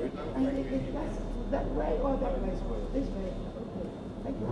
And it think that's that way or that way. This way. Okay. Thank you.